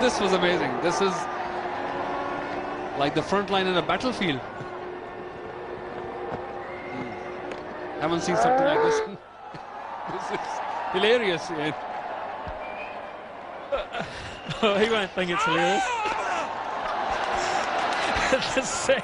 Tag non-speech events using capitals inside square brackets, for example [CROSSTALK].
this was amazing. This is like the front line in a battlefield. Hmm. Haven't seen something like this. [LAUGHS] this is hilarious. Yeah. [LAUGHS] he won't think it's hilarious. [LAUGHS] the sound.